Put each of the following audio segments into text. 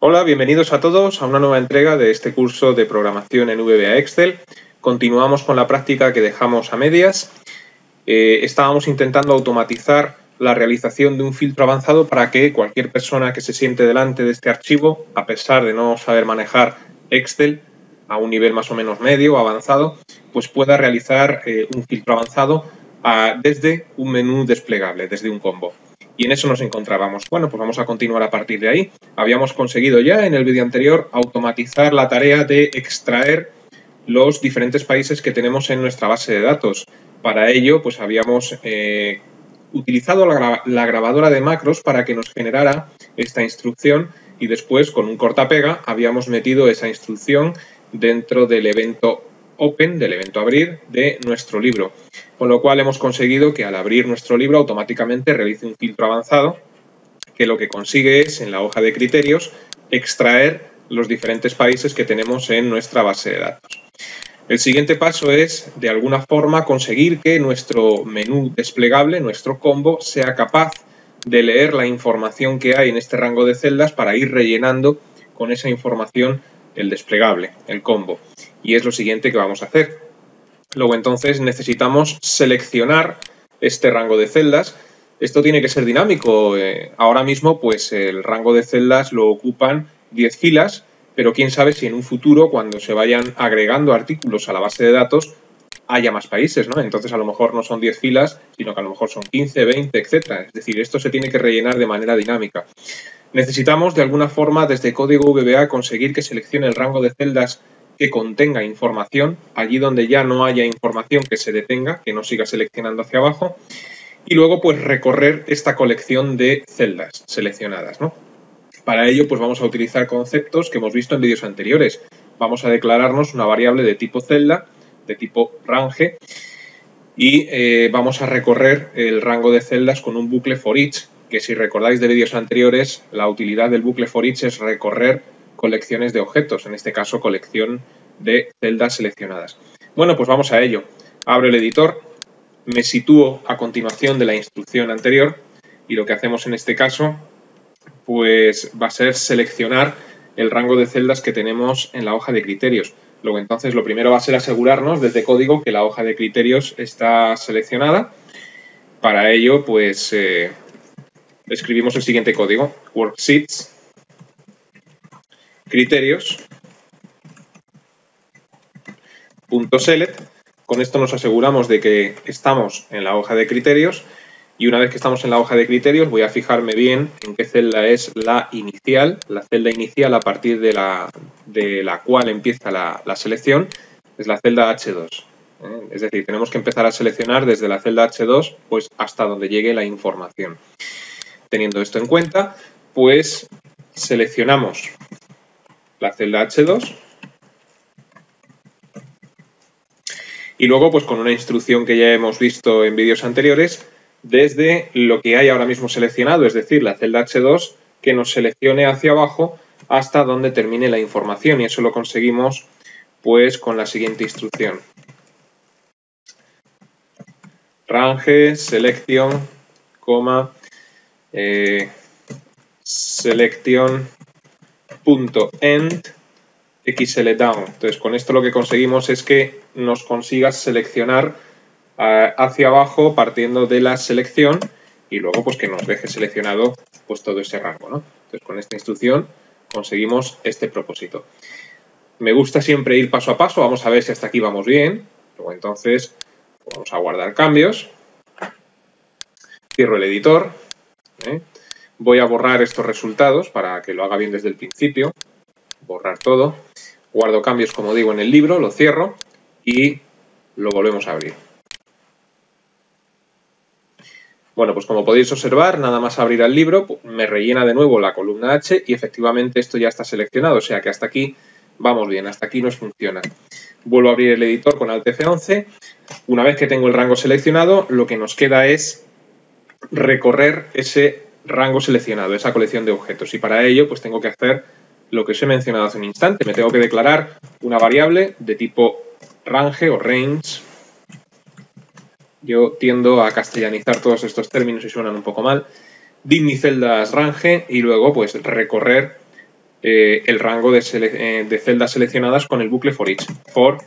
Hola, bienvenidos a todos a una nueva entrega de este curso de programación en VBA Excel. Continuamos con la práctica que dejamos a medias. Eh, estábamos intentando automatizar la realización de un filtro avanzado para que cualquier persona que se siente delante de este archivo, a pesar de no saber manejar Excel a un nivel más o menos medio o avanzado, pues pueda realizar eh, un filtro avanzado ah, desde un menú desplegable, desde un combo y en eso nos encontrábamos. Bueno, pues vamos a continuar a partir de ahí. Habíamos conseguido ya en el vídeo anterior automatizar la tarea de extraer los diferentes países que tenemos en nuestra base de datos. Para ello, pues habíamos eh, utilizado la, grabadora de macros para que nos generara esta instrucción y después con un cortapega habíamos metido esa instrucción dentro del evento open, del evento abrir de nuestro libro. Con lo cual hemos conseguido que al abrir nuestro libro automáticamente realice un filtro avanzado que lo que consigue es en la hoja de criterios extraer los diferentes países que tenemos en nuestra base de datos. El siguiente paso es, de alguna forma, conseguir que nuestro menú desplegable, nuestro combo, sea capaz de leer la información que hay en este rango de celdas para ir rellenando con esa información el desplegable, el combo. Y es lo siguiente que vamos a hacer. Luego entonces necesitamos seleccionar este rango de celdas. Esto tiene que ser dinámico. Eh, ahora mismo pues el rango de celdas lo ocupan 10 filas, pero quién sabe si en un futuro cuando se vayan agregando artículos a la base de datos haya más países, ¿no? Entonces a lo mejor no son 10 filas, sino que a lo mejor son 15, 20, etcétera. Es decir, esto se tiene que rellenar de manera dinámica. Necesitamos de alguna forma desde código VBA conseguir que seleccione el rango de celdas que contenga información, allí donde ya no haya información que se detenga, que no siga seleccionando hacia abajo, y luego pues recorrer esta colección de celdas seleccionadas. ¿no? Para ello pues vamos a utilizar conceptos que hemos visto en vídeos anteriores. Vamos a declararnos una variable de tipo celda, de tipo range, y eh, vamos a recorrer el rango de celdas con un bucle for each, que si recordáis de vídeos anteriores, la utilidad del bucle for each es recorrer colecciones de objetos, en este caso colección de celdas seleccionadas. Bueno, pues vamos a ello. Abro el editor, me sitúo a continuación de la instrucción anterior y lo que hacemos en este caso pues va a ser seleccionar el rango de celdas que tenemos en la hoja de criterios. Luego entonces lo primero va a ser asegurarnos desde código que la hoja de criterios está seleccionada. Para ello pues eh, escribimos el siguiente código, worksheets criterios select. Con esto nos aseguramos de que estamos en la hoja de criterios y una vez que estamos en la hoja de criterios voy a fijarme bien en qué celda es la inicial, la celda inicial a partir de la, de la cual empieza la, selección, es la celda H2. ¿eh? Es decir, tenemos que empezar a seleccionar desde la celda H2 pues hasta donde llegue la información. Teniendo esto en cuenta, pues seleccionamos la celda H2 y luego pues con una instrucción que ya hemos visto en vídeos anteriores desde lo que hay ahora mismo seleccionado, es decir, la celda H2 que nos seleccione hacia abajo hasta donde termine la información y eso lo conseguimos pues con la siguiente instrucción. Range, selección, coma, eh, selección .end xldown. Entonces, con esto lo que conseguimos es que nos consiga seleccionar eh, hacia abajo partiendo de la selección y luego pues que nos deje seleccionado pues todo ese rango, ¿no? Entonces, con esta instrucción conseguimos este propósito. Me gusta siempre ir paso a paso, vamos a ver si hasta aquí vamos bien. Luego entonces vamos a guardar cambios. Cierro el editor. ¿eh? Voy a borrar estos resultados para que lo haga bien desde el principio. Borrar todo. Guardo cambios, como digo, en el libro, lo cierro y lo volvemos a abrir. Bueno, pues como podéis observar, nada más abrir el libro, me rellena de nuevo la columna H y efectivamente esto ya está seleccionado, o sea que hasta aquí vamos bien, hasta aquí nos funciona. Vuelvo a abrir el editor con Alt F11. Una vez que tengo el rango seleccionado, lo que nos queda es recorrer ese rango seleccionado, esa colección de objetos. Y para ello, pues tengo que hacer lo que os he mencionado hace un instante. Me tengo que declarar una variable de tipo range o range. Yo tiendo a castellanizar todos estos términos y suenan un poco mal. celdas range y luego pues recorrer eh, el rango de, celdas seleccionadas con el bucle for each. For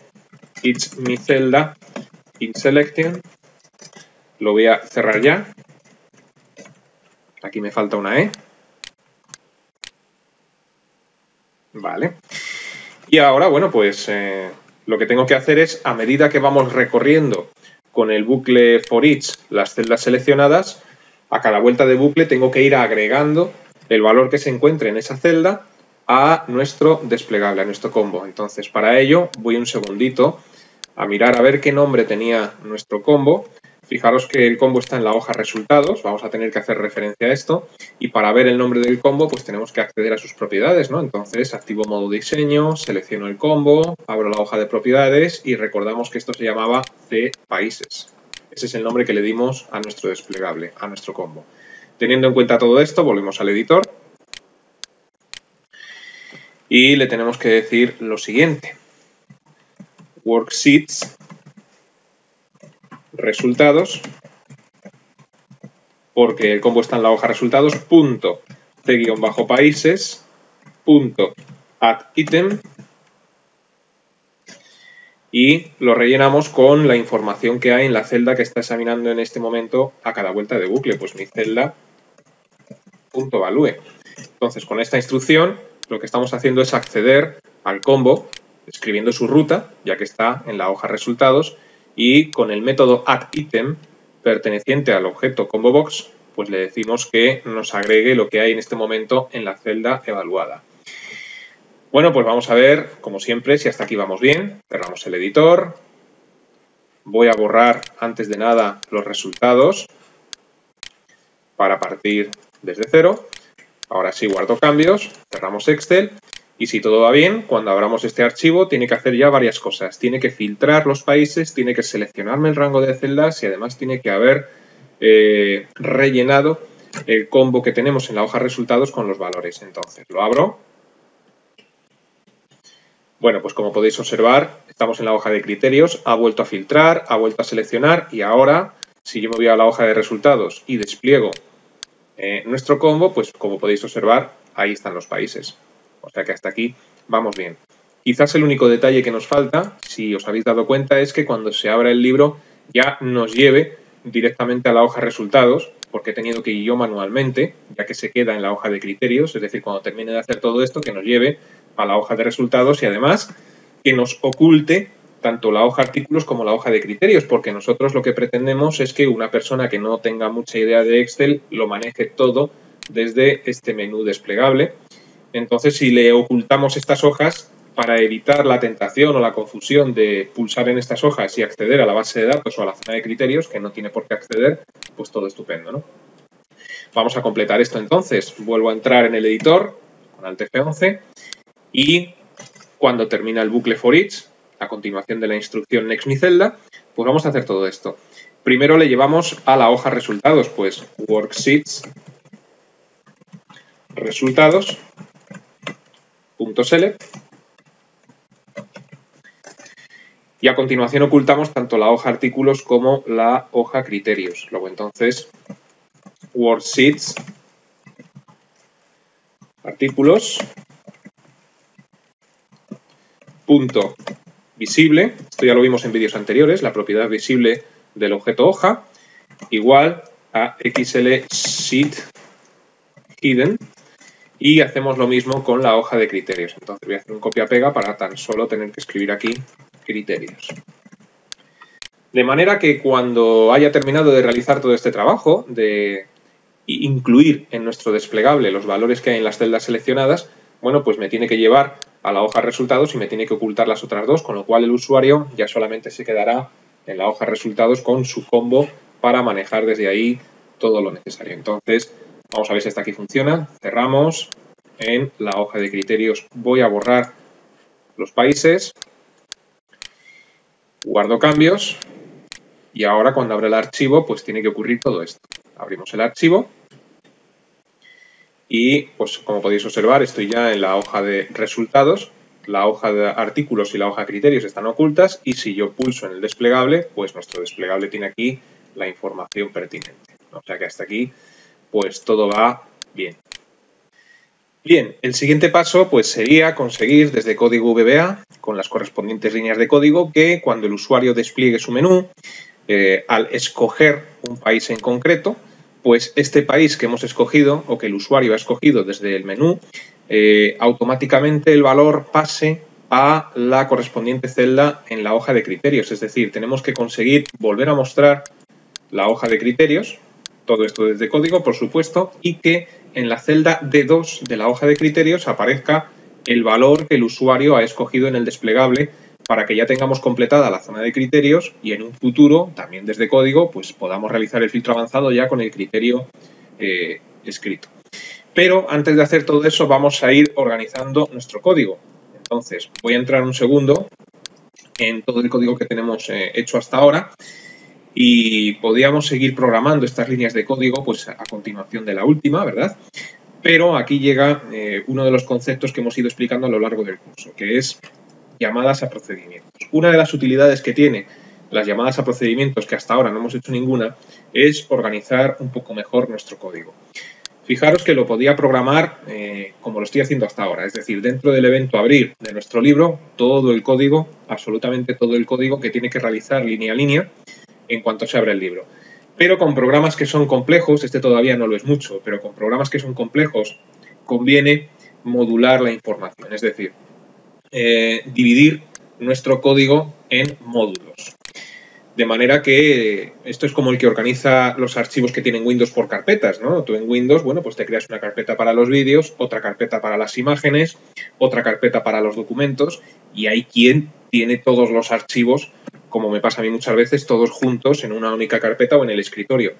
each mi celda in selection. Lo voy a cerrar ya. Aquí me falta una E. Vale. Y ahora, bueno, pues eh, lo que tengo que hacer es, a medida que vamos recorriendo con el bucle for each las celdas seleccionadas, a cada vuelta de bucle tengo que ir agregando el valor que se encuentre en esa celda a nuestro desplegable, a nuestro combo. Entonces, para ello voy un segundito a mirar a ver qué nombre tenía nuestro combo Fijaros que el combo está en la hoja resultados, vamos a tener que hacer referencia a esto y para ver el nombre del combo pues tenemos que acceder a sus propiedades, ¿no? Entonces activo modo diseño, selecciono el combo, abro la hoja de propiedades y recordamos que esto se llamaba C países. Ese es el nombre que le dimos a nuestro desplegable, a nuestro combo. Teniendo en cuenta todo esto, volvemos al editor y le tenemos que decir lo siguiente. Worksheets resultados, porque el combo está en la hoja resultados, punto c-países, punto add item, y lo rellenamos con la información que hay en la celda que está examinando en este momento a cada vuelta de bucle, pues mi celda punto value. Entonces, con esta instrucción, lo que estamos haciendo es acceder al combo, escribiendo su ruta, ya que está en la hoja resultados, y con el método addItem perteneciente al objeto ComboBox, pues le decimos que nos agregue lo que hay en este momento en la celda evaluada. Bueno, pues vamos a ver, como siempre, si hasta aquí vamos bien. Cerramos el editor. Voy a borrar antes de nada los resultados para partir desde cero. Ahora sí guardo cambios, cerramos Excel y si todo va bien, cuando abramos este archivo, tiene que hacer ya varias cosas. Tiene que filtrar los países, tiene que seleccionarme el rango de celdas y además tiene que haber eh, rellenado el combo que tenemos en la hoja resultados con los valores. Entonces, lo abro. Bueno, pues como podéis observar, estamos en la hoja de criterios, ha vuelto a filtrar, ha vuelto a seleccionar y ahora, si yo me voy a la hoja de resultados y despliego eh, nuestro combo, pues como podéis observar, ahí están los países. O sea que hasta aquí vamos bien. Quizás el único detalle que nos falta, si os habéis dado cuenta, es que cuando se abra el libro ya nos lleve directamente a la hoja resultados, porque he tenido que ir yo manualmente, ya que se queda en la hoja de criterios, es decir, cuando termine de hacer todo esto, que nos lleve a la hoja de resultados y además que nos oculte tanto la hoja artículos como la hoja de criterios, porque nosotros lo que pretendemos es que una persona que no tenga mucha idea de Excel lo maneje todo desde este menú desplegable entonces, si le ocultamos estas hojas, para evitar la tentación o la confusión de pulsar en estas hojas y acceder a la base de datos o a la zona de criterios, que no tiene por qué acceder, pues todo estupendo, ¿no? Vamos a completar esto entonces. Vuelvo a entrar en el editor con Alt F11 y cuando termina el bucle for each, a continuación de la instrucción next mi celda, pues vamos a hacer todo esto. Primero le llevamos a la hoja resultados, pues worksheets resultados .select. Y a continuación ocultamos tanto la hoja artículos como la hoja criterios. Luego entonces worksheets artículos punto visible, esto ya lo vimos en vídeos anteriores, la propiedad visible del objeto hoja igual a xl sheet hidden y hacemos lo mismo con la hoja de criterios. Entonces voy a hacer un copia-pega para tan solo tener que escribir aquí criterios. De manera que cuando haya terminado de realizar todo este trabajo, de incluir en nuestro desplegable los valores que hay en las celdas seleccionadas, bueno, pues me tiene que llevar a la hoja resultados y me tiene que ocultar las otras dos, con lo cual el usuario ya solamente se quedará en la hoja resultados con su combo para manejar desde ahí todo lo necesario. Entonces, Vamos a ver si hasta aquí funciona. Cerramos. En la hoja de criterios voy a borrar los países. Guardo cambios. Y ahora cuando abra el archivo, pues tiene que ocurrir todo esto. Abrimos el archivo. Y pues como podéis observar, estoy ya en la hoja de resultados. La hoja de artículos y la hoja de criterios están ocultas. Y si yo pulso en el desplegable, pues nuestro desplegable tiene aquí la información pertinente. O sea que hasta aquí pues todo va bien. Bien, el siguiente paso pues sería conseguir desde código VBA, con las correspondientes líneas de código, que cuando el usuario despliegue su menú, eh, al escoger un país en concreto, pues este país que hemos escogido o que el usuario ha escogido desde el menú, eh, automáticamente el valor pase a la correspondiente celda en la hoja de criterios. Es decir, tenemos que conseguir volver a mostrar la hoja de criterios, todo esto desde código, por supuesto, y que en la celda D2 de la hoja de criterios aparezca el valor que el usuario ha escogido en el desplegable para que ya tengamos completada la zona de criterios y en un futuro, también desde código, pues podamos realizar el filtro avanzado ya con el criterio eh, escrito. Pero antes de hacer todo eso vamos a ir organizando nuestro código. Entonces, voy a entrar un segundo en todo el código que tenemos eh, hecho hasta ahora y podríamos seguir programando estas líneas de código pues a continuación de la última, ¿verdad? Pero aquí llega eh, uno de los conceptos que hemos ido explicando a lo largo del curso, que es llamadas a procedimientos. Una de las utilidades que tiene las llamadas a procedimientos, que hasta ahora no hemos hecho ninguna, es organizar un poco mejor nuestro código. Fijaros que lo podía programar eh, como lo estoy haciendo hasta ahora, es decir, dentro del evento abrir de nuestro libro, todo el código, absolutamente todo el código que tiene que realizar línea a línea en cuanto se abre el libro. Pero con programas que son complejos, este todavía no lo es mucho, pero con programas que son complejos conviene modular la información, es decir, eh, dividir nuestro código en módulos. De manera que esto es como el que organiza los archivos que tienen Windows por carpetas, ¿no? Tú en Windows, bueno, pues te creas una carpeta para los vídeos, otra carpeta para las imágenes, otra carpeta para los documentos y hay quien tiene todos los archivos, como me pasa a mí muchas veces, todos juntos en una única carpeta o en el escritorio.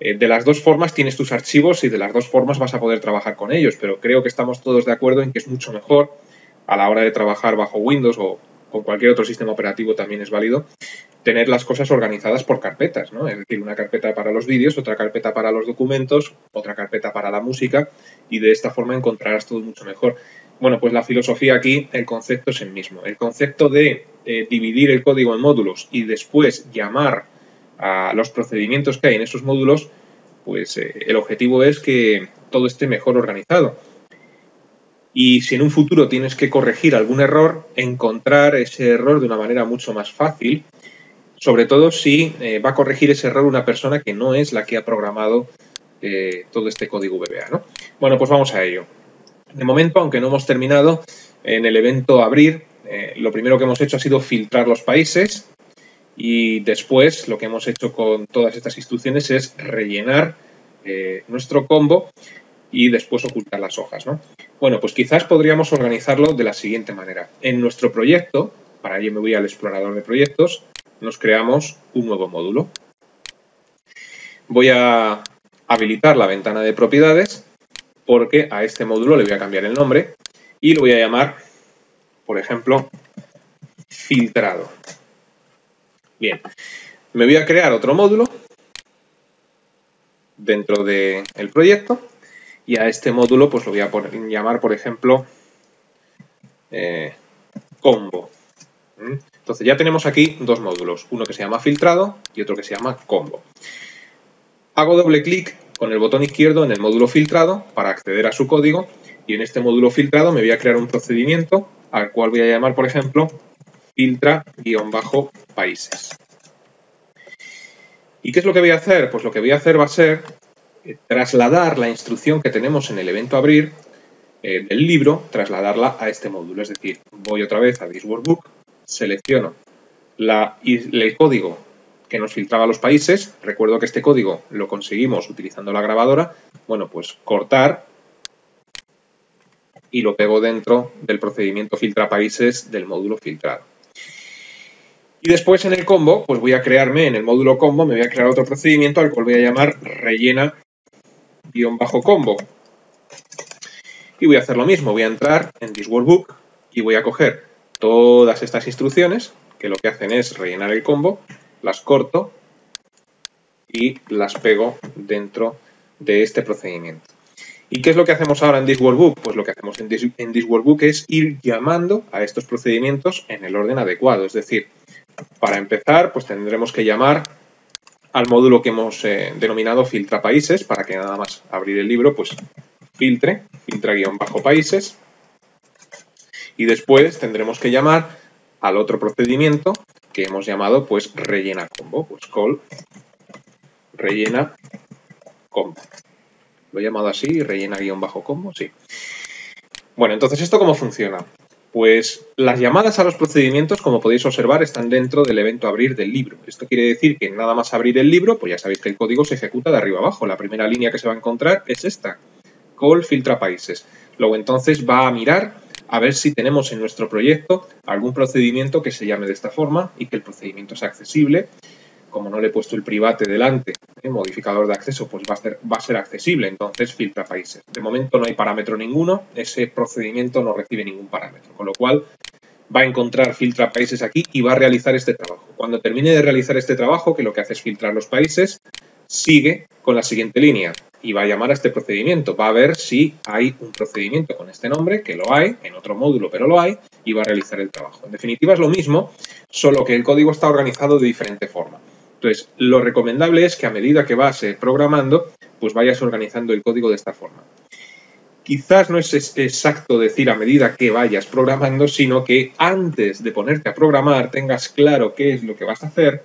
Eh, de las dos formas tienes tus archivos y de las dos formas vas a poder trabajar con ellos, pero creo que estamos todos de acuerdo en que es mucho mejor a la hora de trabajar bajo Windows o con cualquier otro sistema operativo también es válido, tener las cosas organizadas por carpetas, ¿no? Es decir, una carpeta para los vídeos, otra carpeta para los documentos, otra carpeta para la música y de esta forma encontrarás todo mucho mejor. Bueno, pues la filosofía aquí, el concepto es el mismo. El concepto de eh, dividir el código en módulos y después llamar a los procedimientos que hay en esos módulos, pues eh, el objetivo es que todo esté mejor organizado y si en un futuro tienes que corregir algún error, encontrar ese error de una manera mucho más fácil, sobre todo si eh, va a corregir ese error una persona que no es la que ha programado todo este código VBA. ¿no? Bueno, pues vamos a ello. De momento, aunque no hemos terminado, en el evento abrir, eh, lo primero que hemos hecho ha sido filtrar los países y después lo que hemos hecho con todas estas instrucciones es rellenar nuestro combo y después ocultar las hojas. ¿no? Bueno, pues quizás podríamos organizarlo de la siguiente manera. En nuestro proyecto, para ello me voy al explorador de proyectos, nos creamos un nuevo módulo. Voy a habilitar la ventana de propiedades porque a este módulo le voy a cambiar el nombre y lo voy a llamar, por ejemplo, filtrado. Bien, me voy a crear otro módulo dentro del proyecto y a este módulo pues lo voy a llamar, por ejemplo, eh, combo. ¿Mm? Entonces ya tenemos aquí dos módulos, uno que se llama filtrado y otro que se llama combo. Hago doble clic con el botón izquierdo en el módulo filtrado para acceder a su código y en este módulo filtrado me voy a crear un procedimiento al cual voy a llamar, por ejemplo, filtra-países. ¿Y qué es lo que voy a hacer? Pues lo que voy a hacer va a ser trasladar la instrucción que tenemos en el evento abrir eh, del libro, trasladarla a este módulo. Es decir, voy otra vez a This Workbook, selecciono la, el código que nos filtraba los países. Recuerdo que este código lo conseguimos utilizando la grabadora. Bueno, pues cortar y lo pego dentro del procedimiento filtra países del módulo filtrado. Y después en el combo, pues voy a crearme, en el módulo combo, me voy a crear otro procedimiento al cual voy a llamar rellena guion bajo combo. Y voy a hacer lo mismo, voy a entrar en This Workbook y voy a coger todas estas instrucciones que lo que hacen es rellenar el combo, las corto y las pego dentro de este procedimiento. ¿Y qué es lo que hacemos ahora en This Workbook? Pues lo que hacemos en This, Workbook es ir llamando a estos procedimientos en el orden adecuado. Es decir, para empezar, pues tendremos que llamar al módulo que hemos eh, denominado filtra países, para que nada más abrir el libro, pues filtre, filtra guion bajo países, y después tendremos que llamar al otro procedimiento que hemos llamado pues rellena combo, pues call rellena combo. Lo he llamado así, rellena guion bajo combo, sí. Bueno, entonces, ¿esto cómo funciona? Pues las llamadas a los procedimientos, como podéis observar, están dentro del evento abrir del libro. Esto quiere decir que nada más abrir el libro, pues ya sabéis que el código se ejecuta de arriba abajo. La primera línea que se va a encontrar es esta, call filtra países. Luego entonces va a mirar a ver si tenemos en nuestro proyecto algún procedimiento que se llame de esta forma y que el procedimiento sea accesible como no le he puesto el private delante, el ¿eh? modificador de acceso, pues va a, ser, va a ser accesible, entonces filtra países. De momento no hay parámetro ninguno, ese procedimiento no recibe ningún parámetro, con lo cual va a encontrar filtra países aquí y va a realizar este trabajo. Cuando termine de realizar este trabajo, que lo que hace es filtrar los países, sigue con la siguiente línea y va a llamar a este procedimiento. Va a ver si hay un procedimiento con este nombre, que lo hay, en otro módulo, pero lo hay, y va a realizar el trabajo. En definitiva es lo mismo, solo que el código está organizado de diferente forma. Entonces, lo recomendable es que a medida que vas programando, pues vayas organizando el código de esta forma. Quizás no es exacto decir a medida que vayas programando, sino que antes de ponerte a programar tengas claro qué es lo que vas a hacer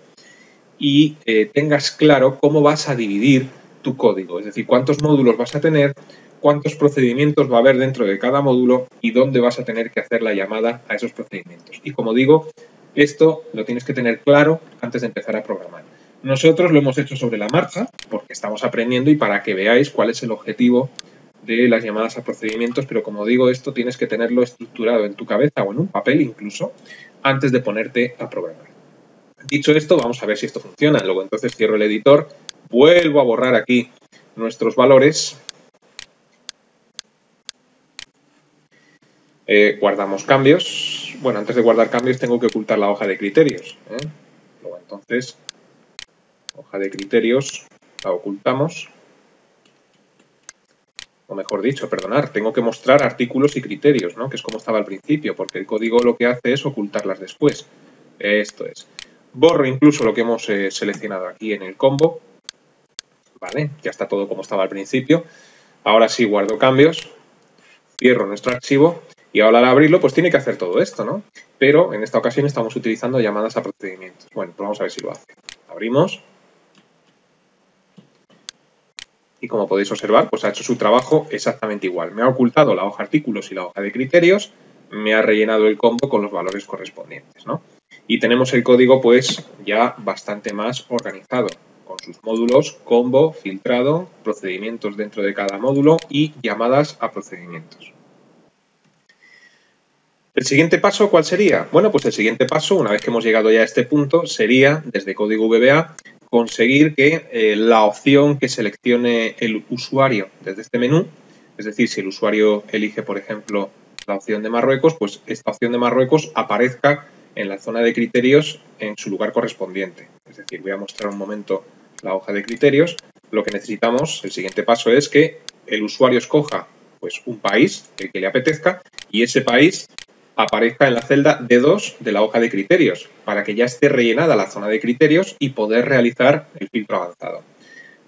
y eh, tengas claro cómo vas a dividir tu código, es decir, cuántos módulos vas a tener, cuántos procedimientos va a haber dentro de cada módulo y dónde vas a tener que hacer la llamada a esos procedimientos. Y como digo, esto lo tienes que tener claro antes de empezar a programar. Nosotros lo hemos hecho sobre la marcha porque estamos aprendiendo y para que veáis cuál es el objetivo de las llamadas a procedimientos, pero como digo, esto tienes que tenerlo estructurado en tu cabeza o en un papel incluso antes de ponerte a programar. Dicho esto, vamos a ver si esto funciona. Luego entonces cierro el editor, vuelvo a borrar aquí nuestros valores, eh, guardamos cambios, bueno, antes de guardar cambios tengo que ocultar la hoja de criterios. ¿eh? Luego entonces, hoja de criterios, la ocultamos. O mejor dicho, perdonar, tengo que mostrar artículos y criterios, ¿no? Que es como estaba al principio, porque el código lo que hace es ocultarlas después. Esto es. Borro incluso lo que hemos eh, seleccionado aquí en el combo. Vale, ya está todo como estaba al principio. Ahora sí guardo cambios, cierro nuestro archivo y ahora al abrirlo, pues tiene que hacer todo esto, ¿no? Pero en esta ocasión estamos utilizando llamadas a procedimientos. Bueno, pues vamos a ver si lo hace. Abrimos. Y como podéis observar, pues ha hecho su trabajo exactamente igual. Me ha ocultado la hoja artículos y la hoja de criterios, me ha rellenado el combo con los valores correspondientes, ¿no? Y tenemos el código, pues, ya bastante más organizado, con sus módulos, combo, filtrado, procedimientos dentro de cada módulo y llamadas a procedimientos. ¿El siguiente paso cuál sería? Bueno, pues el siguiente paso, una vez que hemos llegado ya a este punto, sería, desde código VBA, conseguir que eh, la opción que seleccione el usuario desde este menú, es decir, si el usuario elige, por ejemplo, la opción de Marruecos, pues esta opción de Marruecos aparezca en la zona de criterios en su lugar correspondiente. Es decir, voy a mostrar un momento la hoja de criterios. Lo que necesitamos, el siguiente paso es que el usuario escoja pues, un país, el que le apetezca, y ese país aparezca en la celda D2 de la hoja de criterios, para que ya esté rellenada la zona de criterios y poder realizar el filtro avanzado.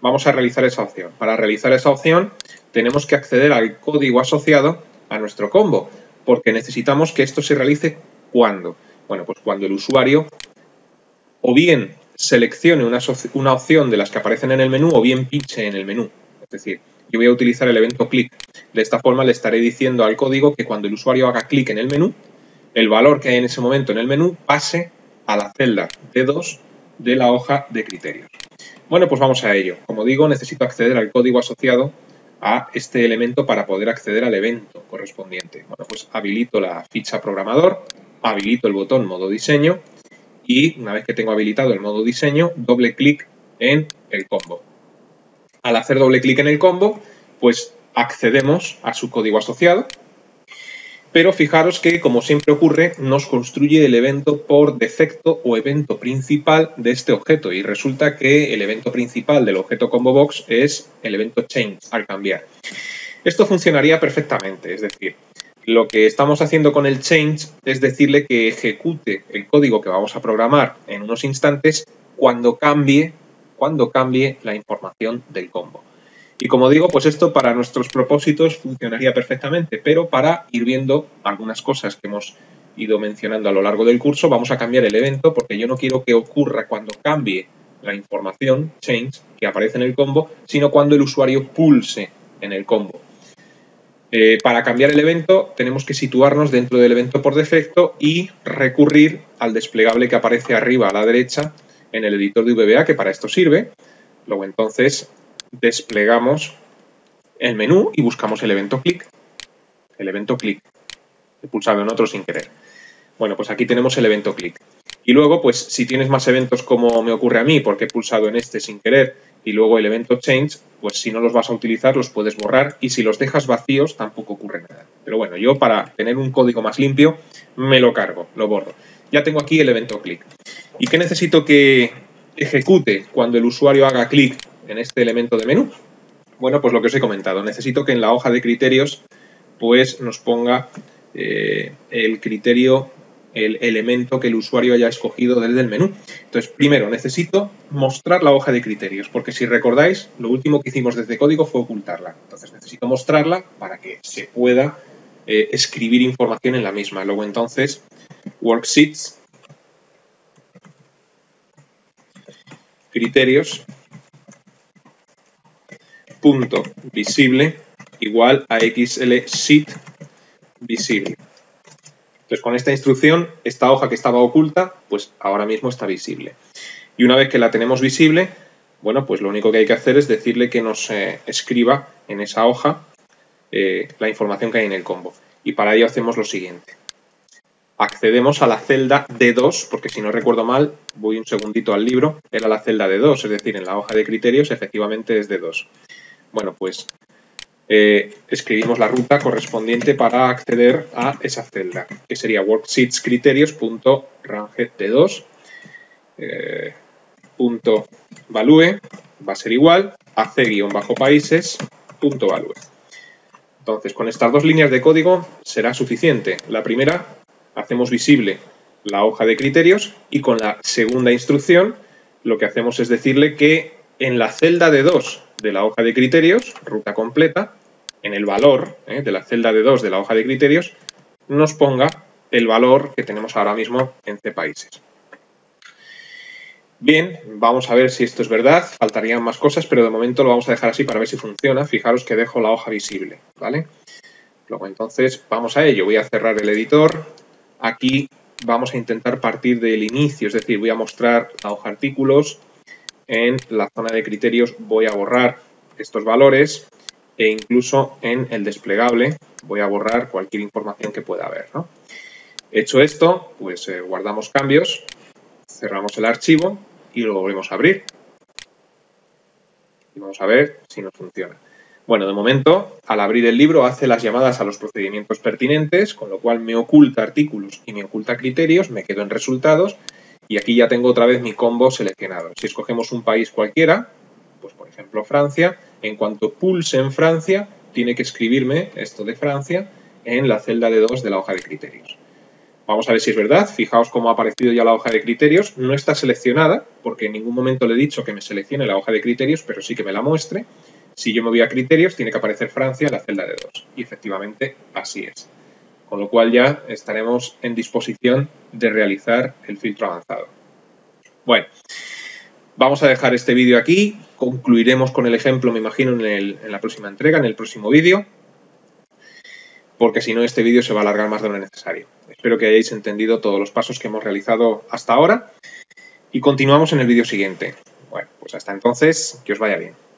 Vamos a realizar esa opción. Para realizar esa opción tenemos que acceder al código asociado a nuestro combo, porque necesitamos que esto se realice cuando. Bueno, pues cuando el usuario o bien seleccione una, opción de las que aparecen en el menú o bien pinche en el menú. Es decir, yo voy a utilizar el evento click. De esta forma le estaré diciendo al código que cuando el usuario haga clic en el menú, el valor que hay en ese momento en el menú pase a la celda D2 de la hoja de criterios. Bueno, pues vamos a ello. Como digo, necesito acceder al código asociado a este elemento para poder acceder al evento correspondiente. Bueno, pues habilito la ficha programador, habilito el botón modo diseño y una vez que tengo habilitado el modo diseño, doble clic en el combo. Al hacer doble clic en el combo, pues accedemos a su código asociado, pero fijaros que, como siempre ocurre, nos construye el evento por defecto o evento principal de este objeto y resulta que el evento principal del objeto ComboBox es el evento change al cambiar. Esto funcionaría perfectamente, es decir, lo que estamos haciendo con el change es decirle que ejecute el código que vamos a programar en unos instantes cuando cambie cuando cambie la información del combo. Y como digo, pues esto para nuestros propósitos funcionaría perfectamente, pero para ir viendo algunas cosas que hemos ido mencionando a lo largo del curso, vamos a cambiar el evento porque yo no quiero que ocurra cuando cambie la información, change, que aparece en el combo, sino cuando el usuario pulse en el combo. Eh, para cambiar el evento tenemos que situarnos dentro del evento por defecto y recurrir al desplegable que aparece arriba a la derecha en el editor de VBA, que para esto sirve. Luego entonces desplegamos el menú y buscamos el evento click. El evento click. He pulsado en otro sin querer. Bueno, pues aquí tenemos el evento click. Y luego, pues si tienes más eventos como me ocurre a mí, porque he pulsado en este sin querer, y luego el evento change, pues si no los vas a utilizar los puedes borrar y si los dejas vacíos tampoco ocurre nada. Pero bueno, yo para tener un código más limpio me lo cargo, lo borro. Ya tengo aquí el evento click. ¿Y qué necesito que ejecute cuando el usuario haga clic en este elemento de menú? Bueno, pues lo que os he comentado. Necesito que en la hoja de criterios pues nos ponga eh, el criterio, el elemento que el usuario haya escogido desde el menú. Entonces, primero necesito mostrar la hoja de criterios, porque si recordáis, lo último que hicimos desde código fue ocultarla. Entonces necesito mostrarla para que se pueda eh, escribir información en la misma. Luego entonces, worksheets, criterios, punto visible igual a xl sheet visible. Entonces, con esta instrucción, esta hoja que estaba oculta, pues ahora mismo está visible. Y una vez que la tenemos visible, bueno, pues lo único que hay que hacer es decirle que nos eh, escriba en esa hoja eh, la información que hay en el combo. Y para ello hacemos lo siguiente. Accedemos a la celda D2, porque si no recuerdo mal, voy un segundito al libro, era la celda D2, es decir, en la hoja de criterios efectivamente es D2. Bueno, pues eh, escribimos la ruta correspondiente para acceder a esa celda, que sería worksheetscriterios.ranget2 eh, value va a ser igual a c-países.value. Entonces, con estas dos líneas de código será suficiente. La primera, hacemos visible la hoja de criterios y con la segunda instrucción lo que hacemos es decirle que en la celda de 2 de la hoja de criterios, ruta completa, en el valor ¿eh? de la celda de 2 de la hoja de criterios, nos ponga el valor que tenemos ahora mismo en C países. Bien, vamos a ver si esto es verdad. Faltarían más cosas, pero de momento lo vamos a dejar así para ver si funciona. Fijaros que dejo la hoja visible, ¿vale? Luego entonces vamos a ello. Voy a cerrar el editor. Aquí vamos a intentar partir del inicio, es decir, voy a mostrar la hoja artículos. En la zona de criterios voy a borrar estos valores e incluso en el desplegable voy a borrar cualquier información que pueda haber. Hecho esto, pues eh, guardamos cambios, cerramos el archivo y lo volvemos a abrir. Y vamos a ver si nos funciona. Bueno, de momento, al abrir el libro hace las llamadas a los procedimientos pertinentes, con lo cual me oculta artículos y me oculta criterios, me quedo en resultados y aquí ya tengo otra vez mi combo seleccionado. Si escogemos un país cualquiera, pues por ejemplo Francia, en cuanto pulse en Francia, tiene que escribirme esto de Francia en la celda de 2 de la hoja de criterios. Vamos a ver si es verdad. Fijaos cómo ha aparecido ya la hoja de criterios. No está seleccionada, porque en ningún momento le he dicho que me seleccione la hoja de criterios, pero sí que me la muestre. Si yo me voy a criterios, tiene que aparecer Francia en la celda de 2. Y efectivamente, así es. Con lo cual ya estaremos en disposición de realizar el filtro avanzado. Bueno, Vamos a dejar este vídeo aquí, concluiremos con el ejemplo, me imagino, en, la próxima entrega, en el próximo vídeo, porque si no este vídeo se va a alargar más de lo necesario. Espero que hayáis entendido todos los pasos que hemos realizado hasta ahora y continuamos en el vídeo siguiente. Bueno, pues hasta entonces, que os vaya bien.